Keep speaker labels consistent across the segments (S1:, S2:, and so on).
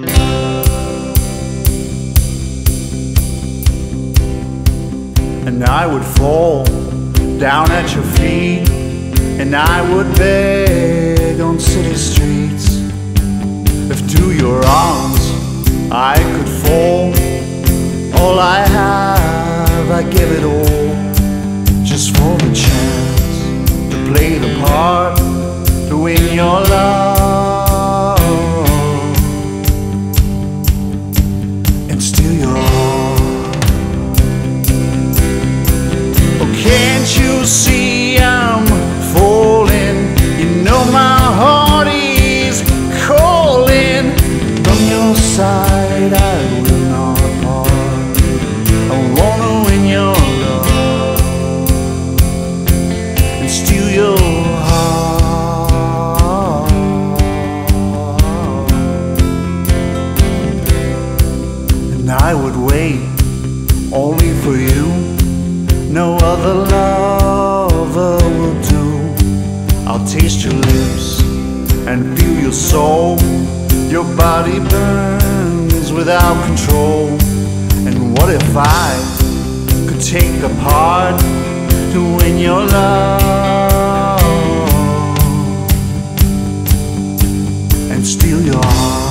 S1: And I would fall down at your feet, and I would beg on city streets. If to your arms I could fall, all I have, I give it all, steal your And I would wait only for you. No other lover will do. I'll taste your lips and feel your soul. Your body burns without control. And what if I could take the part to win your love and steal your heart?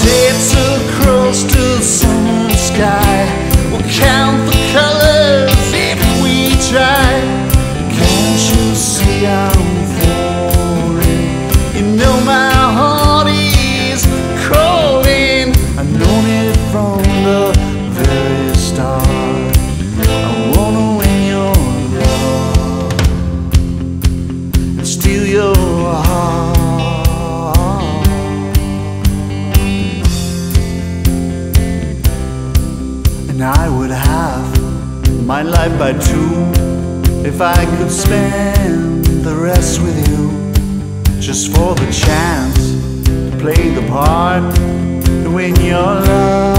S1: Sets across And I would have my life by two if I could spend the rest with you just for the chance to play the part to win your love.